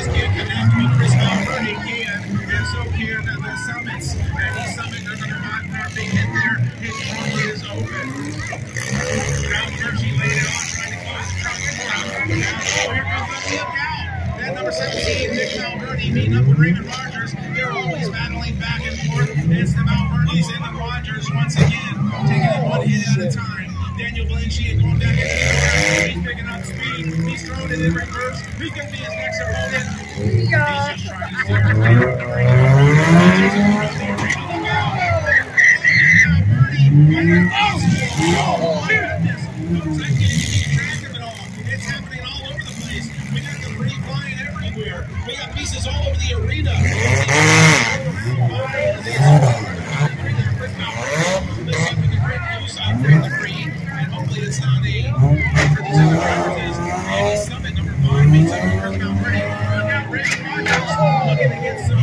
just can't connect with Christopher Money can and so can the summits. And the summit another car being hit there. His trunk is open. Now jersey laid it on, trying to close the trunk down. Oh, here comes the lookout. That number 17, Nick Valverde, meeting up with Raymond Rogers. They're always battling back and forth. It's the Valverdes and the Rogers once again. Daniel Valencia going back into the. He's picking up speed. He's throwing it in reverse. Going to be his next opponent? He's just trying to zero it in. Number 81. Rogers in front of the arena. Look out. Malverde. And it goes. Oh, my goodness. Folks, I can't keep track of it all. It's happening all over the place. We got debris flying everywhere. We got pieces all over the arena. Let's see if we can break loose off that debris. And hopefully it's not a for these other drivers. Andy Summit, number five, meets up with Chris Malverde. Look out, Ray Rogers looking to get some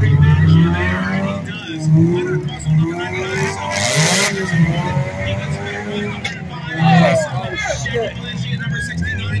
revenge there, and he does. Leonard Russell, number 99, Summit. He gets back by number five. Andy Summit. Daniel Valencia, number 69, just gets the same block. Marching around. Still looking pretty good. Represents 23 cars. Number five, take it on. Look out. He's going to try to take a right-hand turn. Number 23. Is he going to take it right into Oh, Ralph shit. Murchie. Ralph Murchie meets up with Ralph Murchie's and he's not going to do it. He's going to try to make their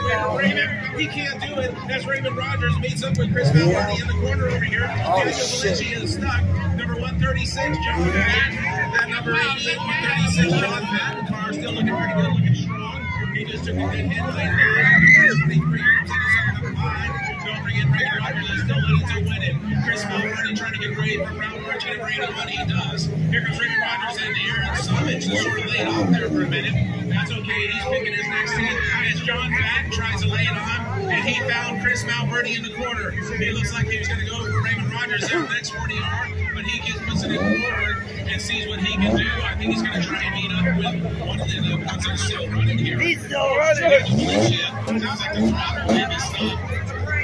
away from Raymond. He can't do it as Raymond Rogers meets up with Chris Malverde in the corner over here. Oh, Daniel. Is stuck. Number 136, John Patton. Then number 88, 136, John Patton. Car still looking pretty good, looking strong. He just took a good hit late there. Number 23, takes us up number 5. Ray Rogers is still in it to win it. Chris Malverde trying to get ready for round Murchie to Brady what he does. Here comes Ray Rogers into here, and Summit just sort of laid off there for a minute. That's okay, he's picking his next hit as John Patton tries to lay it on, and he found Chris Malverde in the corner. It looks like he was going to go for Raymond Rogers in the next 40 yard, but he gets puts it in forward and sees what he can do. I think he's going to try and meet up with one of the other ones that's still running here. He's still running. Sounds like the throttle stopped.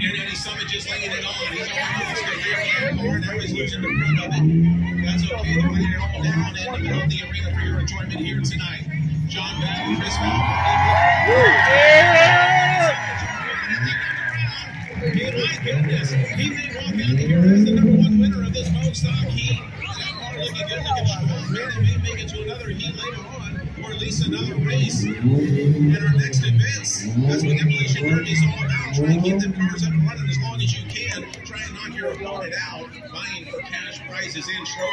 And Eddie Summit just laying it on. He's to get car. Now he's losing the front of it. That's okay. They're laying it all down in the middle of the arena for your enjoyment here tonight. John Madden, Chris Malverde. My goodness. He may walk out here as the number one winner of this Moog stock heat. That car looking good, looking strong. Man, may make it to another heat later on, or at least another race. In our next events, that's what Demolition Derby is all about. Try and get them cars up and running as long as you can. Try and knock your opponent out, buying for cash prizes and trophies.